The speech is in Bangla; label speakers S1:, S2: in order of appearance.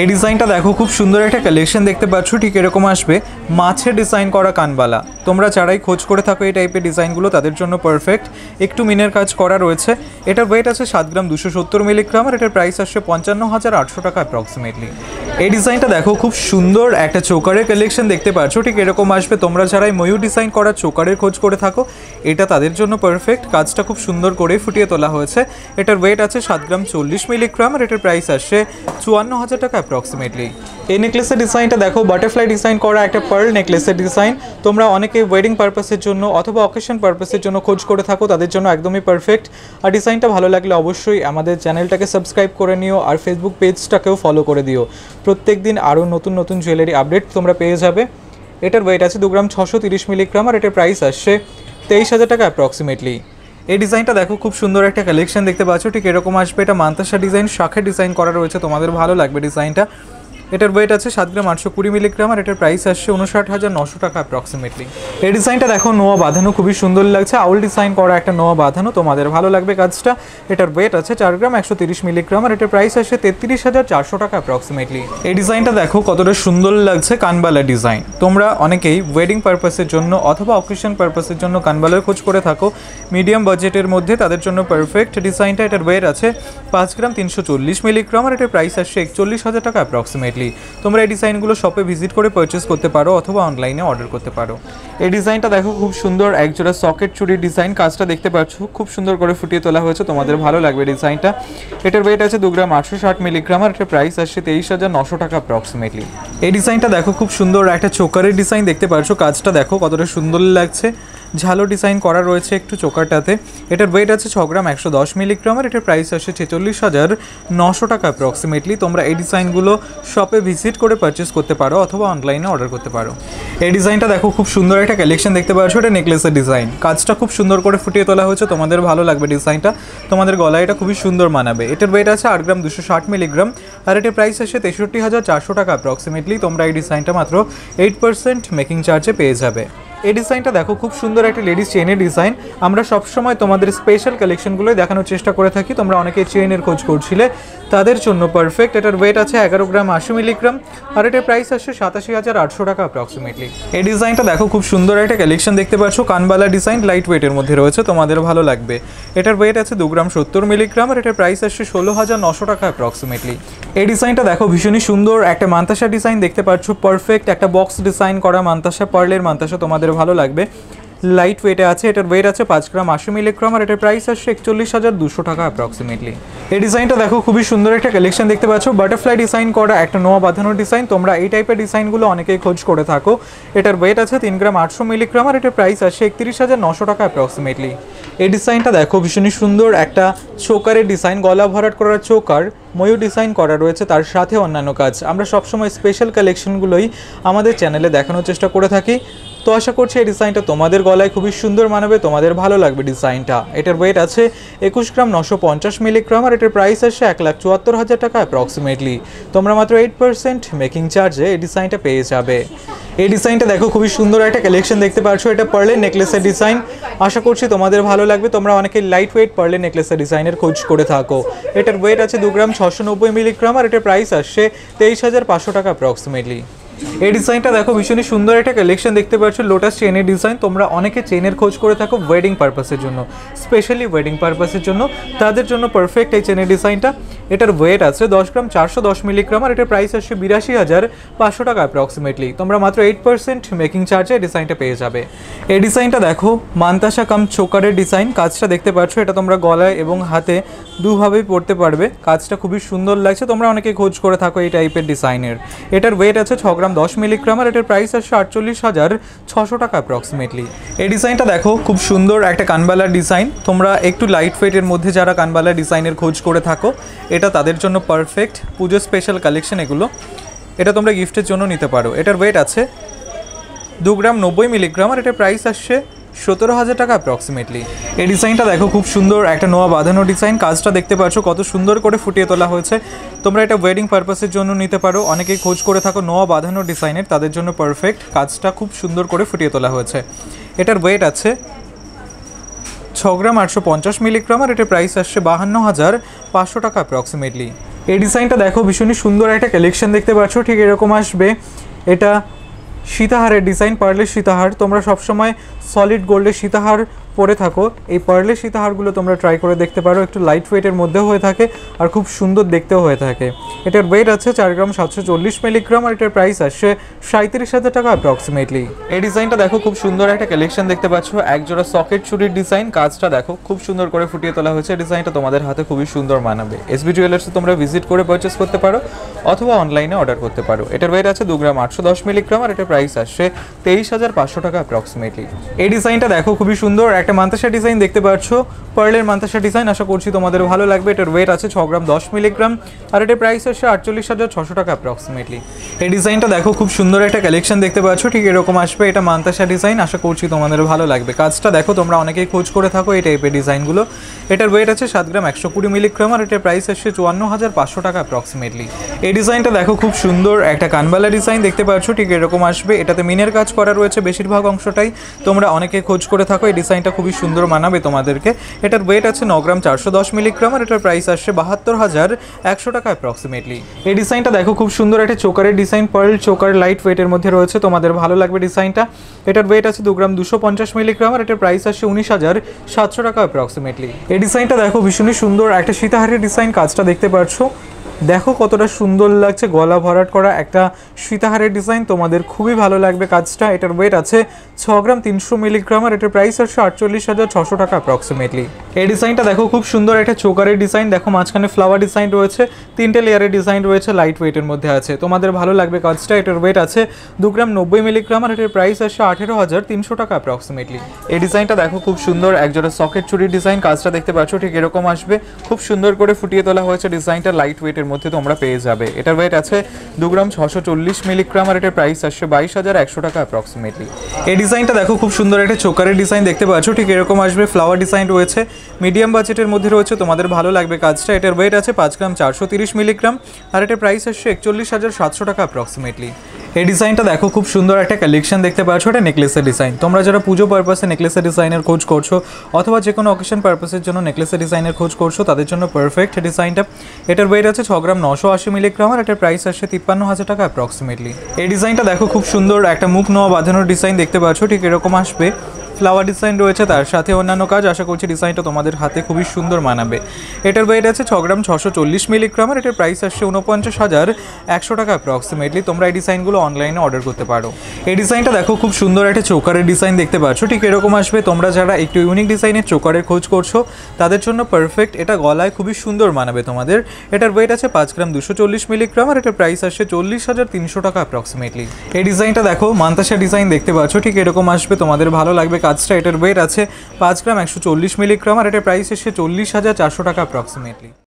S1: এই ডিজাইনটা দেখো, খুব সুন্দর একটা কালেকশন দেখতে পাচ্ছ, ঠিক এরকম আসবে। মাছের ডিজাইন করা কানবালা। তোমরা যারাই খোঁজ করে থাকো এই টাইপের ডিজাইনগুলো, তাদের জন্য পারফেক্ট একটু মিনের কাজ করা রয়েছে। এটার ওয়েট আছে সাত গ্রাম দুশো সত্তর মিলিগ্রাম আর এটার প্রাইস আসছে পঞ্চান্ন হাজার আটশো টাকা অ্যাপ্রক্সিমেটলি এই ডিজাইনটা দেখো, খুব সুন্দর একটা চোকারের কালেকশন দেখতে পাচ্ছ, ঠিক এরকম আসবে। তোমরা যারাই ময়ূর ডিজাইন করা চোকারের খোঁজ করে থাকো, এটা তাদের জন্য পারফেক্ট কাজটা খুব সুন্দর করে ফুটিয়ে তোলা হয়েছে। এটার ওয়েট আছে সাত গ্রাম চল্লিশ মিলিগ্রাম আর এটার প্রাইস আসছে চুয়ান্ন হাজার টাকা অ্যাপ্রক্সিমেটলি এই নেকলেসের ডিজাইনটা দেখো বাটারফ্লাই ডিজাইন করা একটা পার্ল নেকলেসের ডিজাইন তোমরা অনেকে ওয়েডিং পারপাসের জন্য অথবা অকেশন পারপাসের জন্য খোঁজ করে থাকো, তাদের জন্য একদমই পারফেক্ট আর ডিজাইনটা ভালো লাগলে অবশ্যই আমাদের চ্যানেলটাকে সাবস্ক্রাইব করে নিও, আর ফেসবুক পেজটাকেও ফলো করে দিও। প্রত্যেক দিন আরও নতুন নতুন জুয়েলারি আপডেট তোমরা পেয়ে যাবে। এটার ওয়েট আছে দু গ্রাম ছশো তিরিশ মিলিগ্রাম আর এটার প্রাইস আসছে তেইশ হাজার টাকা অ্যাপ্রক্সিমেটলি এই ডিজাইনটা দেখো, খুব সুন্দর একটা কালেকশন দেখতে পাচ্ছ। ঠিক এরকম আসবে এটা মান্তাসা ডিজাইন শাখের ডিজাইন করা রয়েছে, তোমাদের ভালো লাগবে ডিজাইনটা। এটার ওয়েট আছে সাত গ্রাম আটশো কুড়ি মিলিগ্রাম আর এটার প্রাইস আসছে উনষাট হাজার নশো টাকা অ্যাপ্রক্সিমেটলি এই ডিজাইনটা দেখো, নোয়া বাঁধানো খুবই সুন্দর লাগছে। আউল ডিজাইন করা একটা নোয়া বাঁধানো, তোমাদের ভালো লাগবে কাজটা। এটার ওয়েট আছে চার গ্রাম একশো তিরিশ মিলিগ্রাম আর এটার প্রাইস আসছে তেত্রিশ হাজার চারশো টাকা অ্যাপ্রক্সিমেটলি এই ডিজাইনটা দেখো, কতটা সুন্দর লাগছে কানবালা ডিজাইন তোমরা অনেকেই ওয়েডিং পারপাসের জন্য অথবা অকেশন পারপাসের জন্য কানবালার খোঁজ করে থাকো। মিডিয়াম বাজেটের মধ্যে তাদের জন্য পারফেক্ট ডিজাইনটা এটার ওয়েট আছে পাঁচ গ্রাম তিনশো চল্লিশ মিলিগ্রাম আর এটার প্রাইস আসছে একচল্লিশ হাজার টাকা অ্যাপ্রক্সিমেটলি তোমরা এই ডিজাইনগুলো শপে ভিজিট করে পারচেস করতে পারো অথবা অনলাইনে অর্ডার করতে পারো। এই ডিজাইনটা দেখো খুব সুন্দর একজোড়া সকেট চুরির ডিজাইন। কাজটা দেখতে পাচ্ছ, খুব সুন্দর করে ফুটিয়ে তোলা হয়েছে। তোমাদের ভালো লাগবে ডিজাইনটা। এটার ওয়েট আছে দু গ্রাম আটশো ষাট মিলিগ্রাম আর এটার প্রাইস আসছে তেইশ হাজার নশো টাকা অ্যাপ্রক্সিমেটলি এই ডিজাইনটা দেখো খুব সুন্দর, একটা চোকারের ডিজাইন দেখতে পাচ্ছ। কাজটা দেখো কতটা সুন্দর লাগছে। ঝালো ডিজাইন করা রয়েছে একটু চোকারটাতে। এটার ওয়েট আছে ছ গ্রাম একশো দশ মিলিগ্রাম আর এটার প্রাইস আসছে ছেচল্লিশ হাজার নশো টাকা অ্যাপ্রক্সিমেটলি তোমরা এই ডিজাইনগুলো শপে ভিজিট করে পারচেস করতে পারো অথবা অনলাইনে অর্ডার করতে পারো। এই ডিজাইনটা দেখো খুব সুন্দর একটা কালেকশন দেখতে পাচ্ছ, এটা নেকলেসের ডিজাইন কাজটা খুব সুন্দর করে ফুটিয়ে তোলা হয়েছে, তোমাদের ভালো লাগবে ডিজাইনটা তোমাদের গলায় এটা খুবই সুন্দর মানাবে। এটার ওয়েট আছে আট গ্রাম দুশো ষাট মিলিগ্রাম আর এটার প্রাইস আসছে তেষট্টি হাজার চারশো টাকা অ্যাপ্রক্সিমেটলি তোমরা এই ডিজাইনটা মাত্র এইট পার্সেন্ট মেকিং চার্জে পেয়ে যাবে। এই ডিজাইনটা দেখো, খুব সুন্দর একটা লেডিস চেনের ডিজাইন আমরা সবসময় তোমাদের স্পেশাল কালেকশনগুলোই দেখানোর চেষ্টা করে থাকি। তোমরা অনেকে চেনের খোঁজ করছিলে, তাদের জন্য পারফেক্ট এটার ওয়েট আছে এগারো গ্রাম আশি মিলিগ্রাম আর এটার প্রাইস আসছে সাতাশি হাজার আটশো টাকা অ্যাপ্রক্সিমেটলি এই ডিজাইনটা দেখো, খুব সুন্দর একটা কালেকশন দেখতে পাচ্ছ। কানবালা ডিজাইন লাইট ওয়েটের মধ্যে রয়েছে, তোমাদের ভালো লাগবে। এটার ওয়েট আছে দু গ্রাম সত্তর মিলিগ্রাম আর এটার প্রাইস আসছে ষোলো হাজার নশো টাকা অ্যাপ্রক্সিমেটলি এই ডিজাইনটা দেখো, ভীষণই সুন্দর। একটা মান্তাসা ডিজাইন দেখতে পাচ্ছ পারফেক্ট একটা বক্স ডিজাইন করা মান্তাসা পার্লের মান্তাসা তোমাদের ভালো লাগবে। লাইট ওয়েটে আছে, এটার ওয়েট আছে পাঁচ গ্রাম আশি মিলিগ্রাম আর এটার প্রাইস আসছে একচল্লিশ হাজার দুশো টাকা অ্যাপ্রক্সিমেটলি এই ডিজাইনটা দেখো, খুবই সুন্দর একটা কালেকশন দেখতে পাচ্ছ। বাটারফ্লাই ডিজাইন করা, একটা নোয়া বাঁধানো ডিজাইন তোমরা এই টাইপের ডিজাইনগুলো অনেকেই খোঁজ করে থাকো। এটার ওয়েট আছে তিন গ্রাম আটশো মিলিগ্রাম আর এটার প্রাইস আসছে একত্রিশ হাজার নশো টাকা অ্যাপ্রক্সিমেটলি এই ডিজাইনটা দেখো, ভীষণই সুন্দর। একটা চোকারের ডিজাইন গলা ভরাট করার চোকার ময়ূর ডিজাইন করা রয়েছে, তার সাথে অন্যান্য কাজ। আমরা সবসময় স্পেশাল কালেকশনগুলোই আমাদের চ্যানেলে দেখানোর চেষ্টা করে থাকি। তো আশা করছি এই ডিজাইনটা তোমাদের গলায় খুবই সুন্দর মানাবে, তোমাদের ভালো লাগবে ডিজাইনটা এটার ওয়েট আছে একুশ গ্রাম নশো পঞ্চাশ মিলিগ্রাম আর এটার প্রাইস আসছে এক লাখ চুয়াত্তর হাজার টাকা অ্যাপ্রক্সিমেটলি তোমরা মাত্র এইট পার্সেন্ট মেকিং চার্জে এই ডিজাইনটা পেয়ে যাবে। এই ডিজাইনটা দেখো খুবই সুন্দর একটা কালেকশন দেখতে পাচ্ছ এটা পারলে নেকলেসের ডিজাইন আশা করছি তোমাদের ভালো লাগবে, তোমরা অনেকে লাইট ওয়েট পারলে নেকলেসের ডিজাইনের খোঁজ করে থাকো। এটার ওয়েট আছে দু গ্রাম ছশো নব্বই মিলিগ্রাম আর এটার প্রাইস আসছে তেইশ হাজার পাঁচশো টাকা অ্যাপ্রক্সিমেটলি এই ডিজাইনটা দেখো ভীষণই সুন্দর একটা কালেকশন দেখতে পাচ্ছ। লোটাস চেনের ডিজাইন তোমরা অনেকে চেনের খোঁজ করে থাকো ওয়েডিং পারপাসের জন্য। স্পেশালি ওয়েডিং পারপাসের জন্য। তাদের জন্য পারফেক্ট এই চেনের ডিজাইনটা এটার ওয়েট আছে দশ গ্রাম, চারশো দশ মিলিগ্রাম আর এটার প্রাইস আসছে বিরাশি হাজার পাঁচশো টাকা অ্যাপ্রক্সিমেটলি তোমরা মাত্র এইট পার্সেন্ট মেকিং চার্জে এই ডিজাইনটা পেয়ে যাবে। এই ডিজাইনটা দেখো, মান্তাসা কাম চোকারের ডিজাইন কাজটা দেখতে পাচ্ছ, এটা তোমরা গলায় এবং হাতে দুভাবেই পড়তে পারবে। কাজটা খুবই সুন্দর লাগছে। তোমরা অনেকে খোঁজ করে থাকো এই টাইপের ডিজাইনের এটার ওয়েট আছে ছ গ্রাম দশ মিলিগ্রাম আর এটার প্রাইস আসছে আটচল্লিশ হাজার ছশো টাকা অ্যাপ্রক্সিমেটলি এই ডিজাইনটা দেখো, খুব সুন্দর একটা কানবালার ডিজাইন তোমরা একটু লাইট ওয়েটের মধ্যে যারা কানবালার ডিজাইনের খোঁজ করে থাকো, এটা তাদের জন্য পারফেক্ট পুজো স্পেশাল কালেকশন এগুলো। এটা তোমরা গিফটের জন্য নিতে পারো। এটার ওয়েট আছে দু গ্রাম নব্বই মিলিগ্রাম আর এটার প্রাইস আসছে সতেরো হাজার টাকা অ্যাপ্রক্সিমেটলি এই ডিজাইনটা দেখো খুব সুন্দর, একটা নোয়া বাঁধানো ডিজাইন। কাজটা দেখতে পাচ্ছ, কত সুন্দর করে ফুটিয়ে তোলা হয়েছে। তোমরা এটা ওয়েডিং পারপাসের জন্য নিতে পারো। অনেকেই খোঁজ করে থাকো, নোয়া বাঁধানো ডিজাইনের, তাদের জন্য পারফেক্ট কাজটা খুব সুন্দর করে ফুটিয়ে তোলা হয়েছে। এটার ওয়েট আছে ছ গ্রাম আটশো পঞ্চাশ মিলিগ্রাম, আর এটার প্রাইস আসছে বাহান্ন হাজার পাঁচশো টাকা অ্যাপ্রক্সিমেটলি এই ডিজাইনটা দেখো ভীষণই সুন্দর একটা কালেকশন দেখতে পাচ্ছ, ঠিক এরকম আসবে। এটা সীতাহারের ডিজাইন পার্লের সীতাহার। তোমরা সবসময় সলিড গোল্ডের সীতাহার পরে থাকো। এই পার্লের সীতাহারগুলো তোমরা ট্রাই করে দেখতে পারো। একটু লাইট ওয়েটের মধ্যেও হয়ে থাকে আর খুব সুন্দর দেখতেও হয়ে থাকে। এটার ওয়েট আছে চার গ্রাম সাতশো চল্লিশ মিলিগ্রাম আর এটার প্রাইস আসছে সাঁত্রিশ হাজার টাকা অ্যাপ্রক্সিমেটলি এই ডিজাইনটা দেখো খুব সুন্দর একটা কালেকশন দেখতে পাচ্ছ। একজোড়া সকেট চুরির ডিজাইন কাজটা দেখো খুব সুন্দর করে ফুটিয়ে তোলা হয়েছে। ডিজাইনটা তোমাদের হাতে খুবই সুন্দর মানাবে। এসবি জুয়েলার্সে তোমরা ভিজিট করে পারচেস করতে পারো অথবা অনলাইনে অর্ডার করতে পারো। এটার ওয়েট আছে দু গ্রাম আটশো দশ মিলিগ্রাম আর এটার প্রাইস আসছে তেইশ হাজার পাঁচশো টাকা অ্যাপ্রক্সিমেটলি এই ডিজাইনটা দেখো, খুবই সুন্দর। একটা মান্তাসা ডিজাইন দেখতে পাচ্ছ। পার্লের মান্তাসা ডিজাইন আশা করছি তোমাদের ভালো লাগবে। এটার ওয়েট আছে ছ গ্রাম দশ মিলিগ্রাম। আর এটার প্রাইস আসছে আটচল্লিশ হাজার ছশো টাকা অ্যাপ্রক্সিমেটলি এই ডিজাইনটা দেখো, খুব সুন্দর একটা কালেকশন দেখতে পাচ্ছ। ঠিক এরকম আসবে এটা মান্তাসা ডিজাইন। আশা করছি তোমাদের ভালো লাগবে। কাজটা দেখো, তোমরা অনেকেই খোঁজ করে থাকো এই টাইপের ডিজাইনগুলো। এটার ওয়েট আছে সাত গ্রাম একশো কুড়ি মিলিগ্রাম। আর এটার প্রাইস আসছে চুয়ান্ন হাজার পাঁচশো টাকা অ্যাপ্রক্সিমেটলি এই ডিজাইনটা দেখো, খুব সুন্দর একটা কানবালা ডিজাইন দেখতে পাচ্ছ। ঠিক এরকম আসবে। এটাতে মিনের কাজ করা রয়েছে বেশিরভাগ অংশটাই। তোমরা অনেকে খোঁজ করে থাকো, এই ডিজাইনটা খুবই সুন্দর মানাবে তোমাদেরকে। এটার ওয়েট আছে ন গ্রাম চারশো দশ মিলিগ্রাম আর এটার প্রাইস আসছে বাহাত্তর হাজার একশো টাকা অ্যাপ্রক্সিমেটলি এই ডিজাইনটা দেখো, খুব সুন্দর একটা চোকারের ডিজাইন পার্ল চোকার লাইট ওয়েটের মধ্যে রয়েছে, তোমাদের ভালো লাগবে ডিজাইনটা এটার ওয়েট আছে দু গ্রাম দুশো পঞ্চাশ মিলিগ্রাম আর এটার প্রাইস আসছে উনিশ হাজার সাতশো টাকা অ্যাপ্রক্সিমেটলি এই ডিজাইনটা দেখো, ভীষণই সুন্দর, একটা সীতাহারের ডিজাইন কাজটা দেখতে পাচ্ছ দেখো কতটা সুন্দর লাগছে গলা ভরাট করা একটা সীতাহারের ডিজাইন। তোমাদের খুবই ভালো লাগবে কাজটা। এটার ওয়েট আছে ছ গ্রাম তিনশো মিলিগ্রাম আর এটার প্রাইস আসছে আটচল্লিশ হাজার ছশো টাকা অ্যাপ্রক্সিমেটলি এই ডিজাইনটা দেখো খুব সুন্দর একটা চোকারের ডিজাইন। দেখো মাঝখানে ফ্লাওয়ার ডিজাইন রয়েছে, তিনটে লেয়ারের ডিজাইন রয়েছে লাইট ওয়েটের মধ্যে আছে। তোমাদের ভালো লাগবে কাজটা। এটার ওয়েট আছে দু গ্রাম নব্বই মিলিগ্রাম আর এটার প্রাইস আসছে আঠেরো হাজার তিনশো টাকা অ্যাপ্রক্সিমেটলি এই ডিজাইনটা দেখো খুব সুন্দর। একজোড়া সকেট চুরির ডিজাইন। কাজটা দেখতে পাচ্ছ, ঠিক এরকম আসবে। খুব সুন্দর করে ফুটিয়ে তোলা হয়েছে ডিজাইনটা লাইট ওয়েটের মধ্যে তোমরা পেয়ে যাবে। এটার ওয়েট আছে দু গ্রাম ছশো চল্লিশ মিলিগ্রাম আর এটার প্রাইস আসছে বাইশ হাজার একশো টাকা অ্যাপ্রক্সিমেটলি এই ডিজাইনটা দেখো, খুব সুন্দর একটা চোকারের ডিজাইন দেখতে পাচ্ছ, ঠিক এরকম আসবে ফ্লাওয়ার ডিজাইন রয়েছে। মিডিয়াম বাজেটের মধ্যে রয়েছে, তোমাদের ভালো লাগবে কাজটা। এটার ওয়েট আছে পাঁচ গ্রাম চারশো তিরিশ মিলিগ্রাম আর এটার প্রাইস আসছে একচল্লিশ হাজার সাতশো টাকা অ্যাপ্রক্সিমেটলি এই ডিজাইনটা দেখো, খুব সুন্দর একটা কালেকশন দেখতে পাচ্ছ, এটা নেকলেসের ডিজাইন তোমরা যারা পুজো পারপাসে নেকলেসের ডিজাইনের খোঁজ করছ, অথবা যে কোনো অকেশন পারপাসের জন্য নেকলেসের ডিজাইনের খোঁজ করছ, তাদের জন্য পারফেক্ট ডিজাইনটা এটার ওয়েট আছে ছ গ্রাম নশো আশি মিলিগ্রাম আর এটার প্রাইস আসছে তিপ্পান্ন হাজার টাকা অ্যাপ্রক্সিমেটলি এই ডিজাইনটা দেখো, খুব সুন্দর একটা মুখ নোয়া বাঁধানোর ডিজাইন দেখতে পাচ্ছ, ঠিক এরকম আসবে। ফ্লাওয়ার ডিজাইন রয়েছে, তার সাথে অন্যান্য কাজ। আশা করছি ডিজাইনটা তোমাদের হাতে খুবই সুন্দর মানাবে। এটার ওয়েট আছে ছ গ্রাম ছশো চল্লিশ মিলিগ্রাম আর এটার প্রাইস আসছে উনপঞ্চাশ হাজার একশো টাকা অ্যাপ্রক্সিমেটলি তোমরা এই ডিজাইনগুলো অনলাইনে অর্ডার করতে পারো। এই ডিজাইনটা দেখো, খুব সুন্দর একটা চোকারের ডিজাইন দেখতে পাচ্ছ। ঠিক এরকম আসবে, তোমরা যারা একটু ইউনিক ডিজাইনের চোকারের খোঁজ করছ, তাদের জন্য পারফেক্ট এটা গলায় খুবই সুন্দর মানাবে তোমাদের। এটার ওয়েট আছে পাঁচ গ্রাম দুশো চল্লিশ মিলিগ্রাম আর এটার প্রাইস আসছে চল্লিশ হাজার তিনশো টাকা অ্যাপ্রক্সিমেটলি এই ডিজাইনটা দেখো, মান্তাসা ডিজাইন দেখতে পাচ্ছ। ঠিক এরকম আসবে, তোমাদের ভালো লাগবে। কাজটা এটার ওয়েট আছে পাঁচ গ্রাম একশো চল্লিশ মিলিগ্রাম আর এটার প্রাইস এসে চল্লিশ হাজার চারশো টাকা অ্যাপ্রক্সিমেটলি